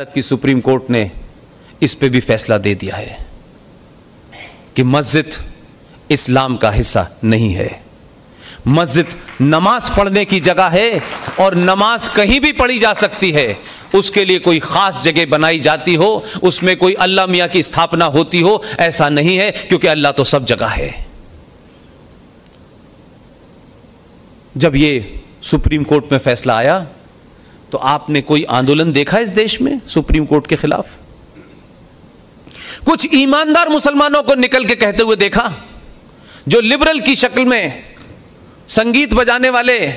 भारत की supreme court ने इस पे भी फैसला दे दिया है कि मस्जिद इस्लाम का हिस्सा नहीं है। मस्जिद नमाज़ पढ़ने की जगह है और नमाज़ कहीं भी पढ़ी जा सकती है। उसके लिए कोई खास जगह बनाई जाती हो, उसमें कोई अल्लाह मियाँ की स्थापना होती हो, ऐसा नहीं है, क्योंकि अल्लाह तो सब जगह है। जब ये सुप्रीम कोर्ट में फैसला आया तो आपने कोई आंदोलन देखा इस देश में सुप्रीम कोर्ट के खिलाफ? कुछ ईमानदार मुसलमानों को निकल के कहते हुए देखा, जो लिबरल की शक्ल में संगीत बजाने वाले,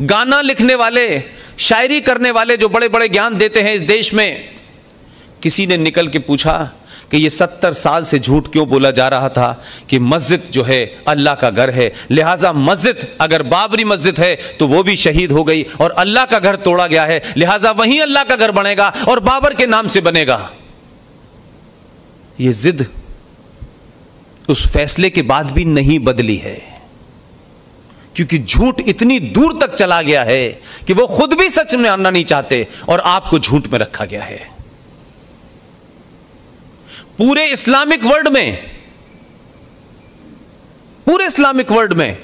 गाना लिखने वाले, शायरी करने वाले जो बड़े बड़े ज्ञान देते हैं इस देश में, किसी ने निकल के पूछा कि ये सत्तर साल से झूठ क्यों बोला जा रहा था कि मस्जिद जो है अल्लाह का घर है? लिहाजा मस्जिद अगर बाबरी मस्जिद है तो वो भी शहीद हो गई और अल्लाह का घर तोड़ा गया है। लिहाजा वहीं अल्लाह का घर बनेगा और बाबर के नाम से बनेगा। ये जिद उस फैसले के बाद भी नहीं बदली है। क्योंकि झूठ इतनी दूर तक चला गया है कि वो खुद भी सच में आना नहीं चाहते और आपको झूठ में रखा गया है। पूरे इस्लामिक वर्ल्ड में, पूरे इस्लामिक वर्ल्ड में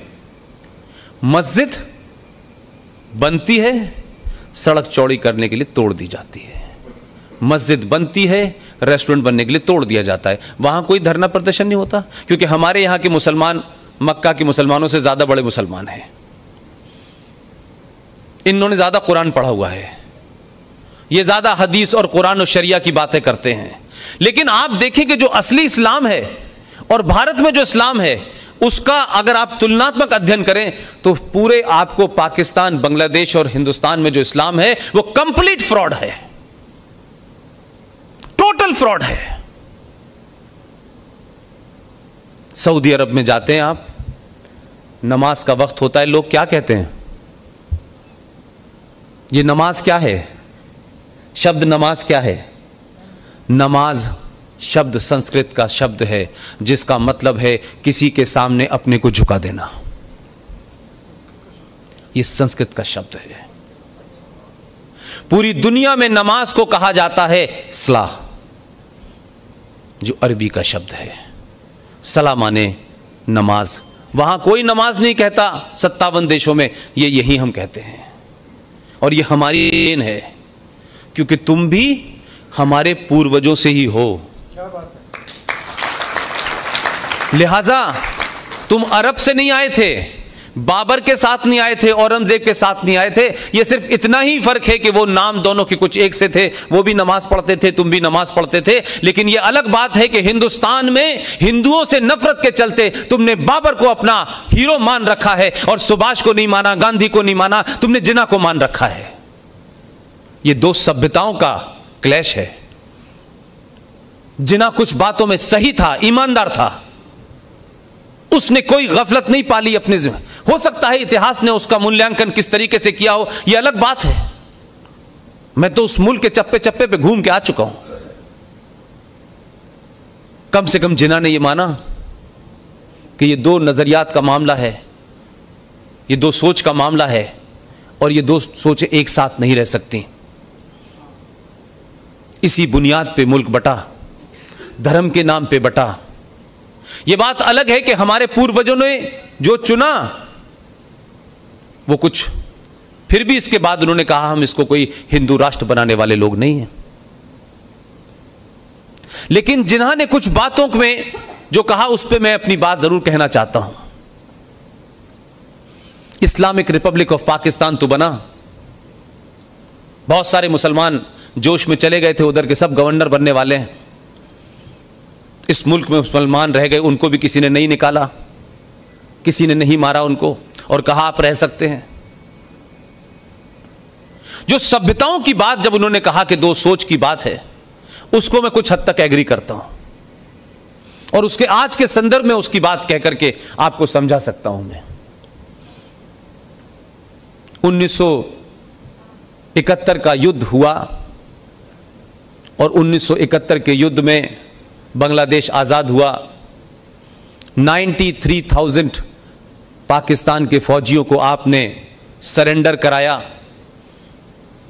मस्जिद बनती है, सड़क चौड़ी करने के लिए तोड़ दी जाती है। मस्जिद बनती है, रेस्टोरेंट बनने के लिए तोड़ दिया जाता है। वहाँ कोई धरना प्रदर्शन नहीं होता, क्योंकि हमारे यहाँ के मुसलमान, मक्का के मुसलमानों से ज़्यादा बड़े मुसलमान हैं। इन्होंने ज़्यादा कुरान पढ़ा हुआ है। ये ज़्यादा हदीस और कुरान और शरिया की बातें करते हैं। लेकिन आप देखें कि जो असली इस्लाम है और भारत में जो इस्लाम है, उसका अगर आप तुलनात्मक अध्ययन करें तो पूरे आपको पाकिस्तान, बांग्लादेश और हिंदुस्तान में जो इस्लाम है, वो कंप्लीट फ्रॉड है। टोटल फ्रॉड है। सऊदी अरब में जाते हैं आप, नमाज़ का वक्त होता है, लोग क्या कहते हैं? ये नमाज़ क्या है? शब्द नमाज़ क्या है? नमाज़ शब्द, संस्कृत का शब्द है, जिसका मतलब है किसी के सामने अपने को झुका देना। यह संस्कृत का शब्द है। पूरी दुनिया में नमाज़ को कहा जाता है सलाह, जो अरबी का शब्द है। सलाह माने नमाज़। वहाँ कोई नमाज़ नहीं कहता, सत्तावन देशों में। ये यही हम कहते हैं। और ये हमारी देन है, क्योंकि तुम भी हमारे पूर्वजों से ही हो। लिहाजा तुम अरब से नहीं आए थे बाबर के साथ नहीं आए थे औरंगज़ेब के साथ नहीं आए थे। ये सिर्फ़ इतना ही फ़र्क है कि वो नाम दोनों के कुछ एक से थे वो भी नमाज़ पढ़ते थे तुम भी नमाज़ पढ़ते थे। लेकिन ये अलग बात है कि हिंदुस्तान में हिंदुओं से नफरत के चलते तुमने बाबर को अपना हीरो मान रखा है और सुभाष को नहीं माना गांधी को नहीं माना तुमने जिना को मान रखा है। ये दो सभ्यताओं का क्लैश है। जिना कुछ बातों में सही था, ईमानदार था, उसने कोई गफलत नहीं पाली अपने हो सकता है इतिहास ने उसका मूल्यांकन किस तरीके से किया हो यह अलग बात है। मैं तो उस मुल्क के चप्पे चप्पे पे घूम के आ चुका हूँ। कम से कम जिना ने यह माना कि यह दो नजरियात का मामला है यह दो सोच का मामला है, और ये दो सोचें एक साथ नहीं रह सकती। इसी बुनियाद पे मुल्क बटा, धर्म के नाम पे बटा। यह बात अलग है कि हमारे पूर्वजों ने जो चुना, वो कुछ। फिर भी इसके बाद उन्होंने कहा, हम इसको कोई हिंदू राष्ट्र बनाने वाले लोग नहीं हैं। लेकिन जिन्होंने कुछ बातों में जो कहा, उस पर मैं अपनी बात ज़रूर कहना चाहता हूँ। इस्लामिक रिपब्लिक ऑफ़ पाकिस्तान तो बना। बहुत सारे मुसलमान जोश में चले गए थे, उधर के सब गवर्नर बनने वाले हैं। इस मुल्क में मुसलमान रह गए, उनको भी किसी ने नहीं निकाला, किसी ने नहीं मारा उनको, और कहा, आप रह सकते हैं। जो सभ्यताओं की बात जब उन्होंने कहा कि दो सोच की बात है, उसको मैं कुछ हद तक एग्री करता हूँ। और उसके आज के संदर्भ में उसकी बात कह करके आपको समझा सकता हूँ मैं। 1971 का युद्ध हुआ और 1971 के युद्ध में बांग्लादेश आज़ाद हुआ। 93,000 पाकिस्तान के फौजियों को आपने सरेंडर कराया।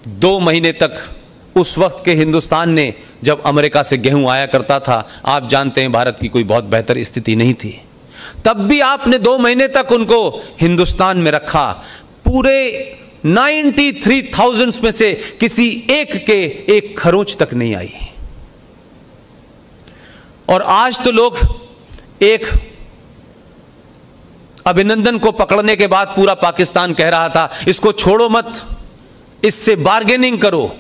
दो महीने तक उस वक्त के हिंदुस्तान ने जब अमेरिका से गेहूँ आया करता था आप जानते हैं भारत की कोई बहुत बेहतर स्थिति नहीं थी। तब भी आपने दो महीने तक उनको हिंदुस्तान में रखा। पूरे 93,000 में से किसी एक के एक खरोच तक नहीं आई। और आज तो लोग एक अभिनंदन को पकड़ने के बाद पूरा पाकिस्तान कह रहा था इसको छोड़ो मत इससे बार्गेनिंग करो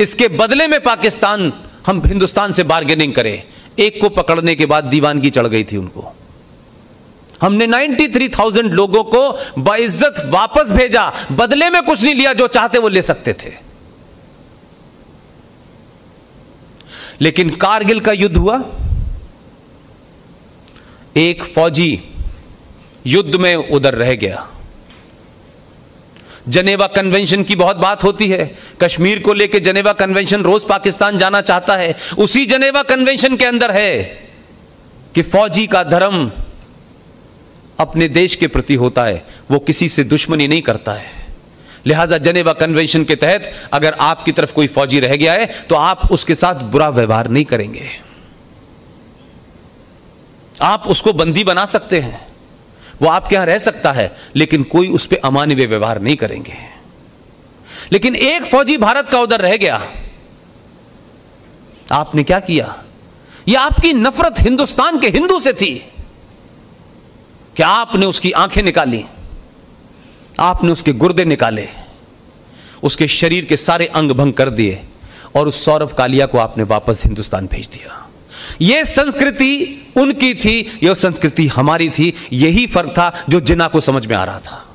इसके बदले में पाकिस्तान हम हिंदुस्तान से बार्गेनिंग करें। एक को पकड़ने के बाद दीवानगी चढ़ गई थी उनको। हमने 93,000 लोगों को बाइज्जत वापस भेजा। बदले में कुछ नहीं लिया जो चाहते वो ले सकते थे। लेकिन कारगिल का युद्ध हुआ। एक फौजी युद्ध में उधर रह गया। जनेवा कन्वेंशन की बहुत बात होती है। कश्मीर को लेकर जनेवा कन्वेंशन रोज पाकिस्तान जाना चाहता है। उसी जनेवा कन्वेंशन के अंदर है कि फौजी का धर्म अपने देश के प्रति होता है, वो किसी से दुश्मनी नहीं करता है। लिहाजा जनेवा कन्वेंशन के तहत अगर आपकी तरफ़ कोई फौजी रह गया है तो आप उसके साथ बुरा व्यवहार नहीं करेंगे। आप उसको बंदी बना सकते हैं। वो आपके यहाँ रह सकता है, लेकिन कोई उस पर अमानवीय व्यवहार नहीं करेंगे। लेकिन एक फौजी भारत का उधर रह गया। आपने क्या किया? यह आपकी नफरत हिंदुस्तान के हिंदू से थी। कि आपने उसकी आँखें निकाली, आपने उसके गुर्दे निकाले, उसके शरीर के सारे अंग भंग कर दिए और उस सौरभ कालिया को आपने वापस हिंदुस्तान भेज दिया। यह संस्कृति उनकी थी यह संस्कृति हमारी थी, यही फ़र्क था जो जिना को समझ में आ रहा था।